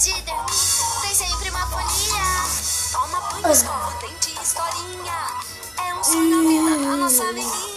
antes de dormir tem sempre uma folia. Toma banho, escova o dente, historinha. É um sonho vivo da nossa amiguinha.